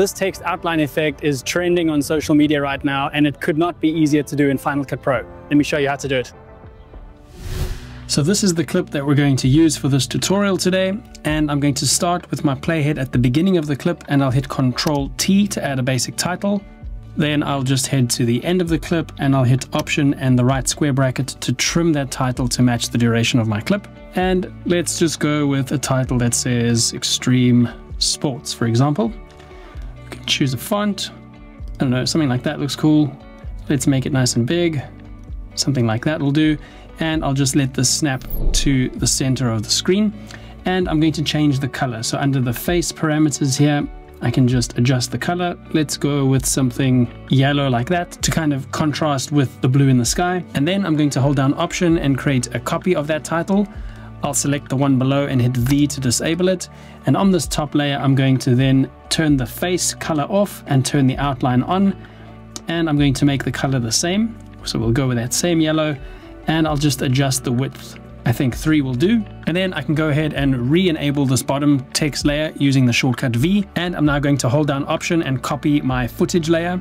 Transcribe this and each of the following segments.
This text outline effect is trending on social media right now and it could not be easier to do in Final Cut Pro. Let me show you how to do it. So this is the clip that we're going to use for this tutorial today and I'm going to start with my playhead at the beginning of the clip and I'll hit Control T to add a basic title. Then I'll just head to the end of the clip and I'll hit Option and the right square bracket to trim that title to match the duration of my clip. And let's just go with a title that says Extreme Sports, for example. Choose a font. I don't know, something like that looks cool. Let's make it nice and big. Something like that will do. And I'll just let this snap to the center of the screen. And I'm going to change the color. So under the face parameters here, I can just adjust the color. Let's go with something yellow like that to kind of contrast with the blue in the sky. And then I'm going to hold down option and create a copy of that title. I'll select the one below and hit V to disable it. And on this top layer, I'm going to then turn the face color off and turn the outline on. And I'm going to make the color the same. So we'll go with that same yellow and I'll just adjust the width. I think three will do. And then I can go ahead and re-enable this bottom text layer using the shortcut V. And I'm now going to hold down option and copy my footage layer.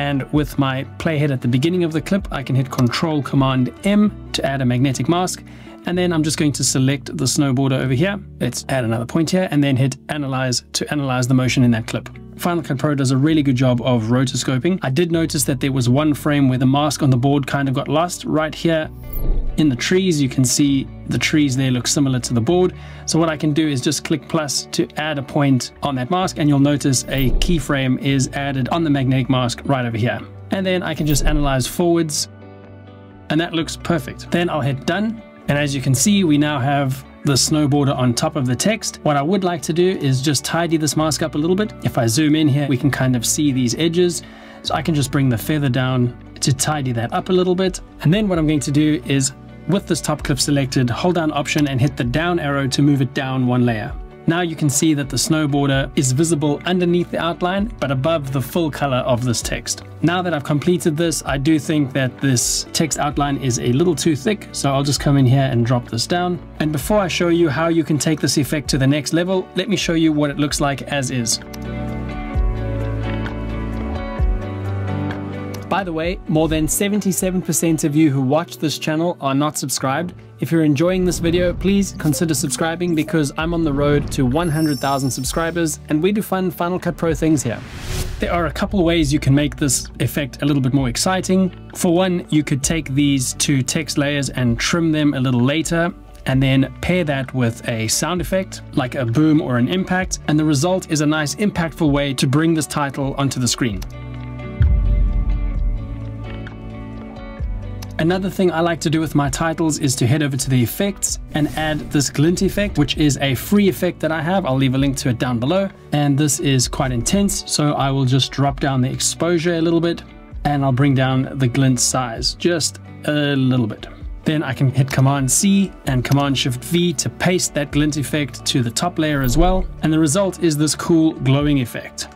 And with my playhead at the beginning of the clip, I can hit Control Command M to add a magnetic mask. And then I'm just going to select the snowboarder over here. Let's add another point here and then hit Analyze to analyze the motion in that clip. Final Cut Pro does a really good job of rotoscoping. I did notice that there was one frame where the mask on the board kind of got lost. Right here in the trees, you can see the trees there look similar to the board. So what I can do is just click plus to add a point on that mask and you'll notice a keyframe is added on the magnetic mask right over here. And then I can just analyze forwards and that looks perfect. Then I'll hit done and as you can see, we now have the snowboarder on top of the text. What I would like to do is just tidy this mask up a little bit. If I zoom in here, we can kind of see these edges. So I can just bring the feather down to tidy that up a little bit. And then what I'm going to do is with this top clip selected, hold down option and hit the down arrow to move it down one layer. Now you can see that the snowboarder is visible underneath the outline, but above the full color of this text. Now that I've completed this, I do think that this text outline is a little too thick, so I'll just come in here and drop this down. And before I show you how you can take this effect to the next level, let me show you what it looks like as is. By the way, more than 77% of you who watch this channel are not subscribed. If you're enjoying this video, please consider subscribing because I'm on the road to 100,000 subscribers and we do fun Final Cut Pro things here. There are a couple ways you can make this effect a little bit more exciting. For one, you could take these two text layers and trim them a little later and then pair that with a sound effect like a boom or an impact and the result is a nice impactful way to bring this title onto the screen. Another thing I like to do with my titles is to head over to the effects and add this glint effect, which is a free effect that I have. I'll leave a link to it down below. And this is quite intense, so I will just drop down the exposure a little bit and I'll bring down the glint size just a little bit. Then I can hit Command C and Command Shift V to paste that glint effect to the top layer as well. And the result is this cool glowing effect.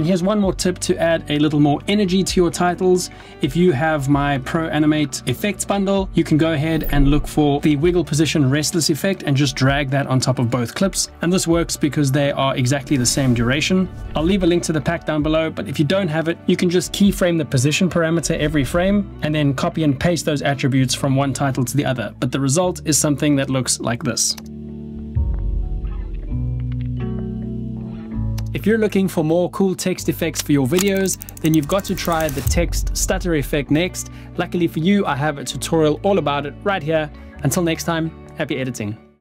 And here's one more tip to add a little more energy to your titles. If you have my ProAnimate effects bundle, you can go ahead and look for the wiggle position restless effect and just drag that on top of both clips. And this works because they are exactly the same duration. I'll leave a link to the pack down below, but if you don't have it, you can just keyframe the position parameter every frame and then copy and paste those attributes from one title to the other. But the result is something that looks like this. If you're looking for more cool text effects for your videos, then you've got to try the text stutter effect next. Luckily for you, I have a tutorial all about it right here. Until next time, happy editing.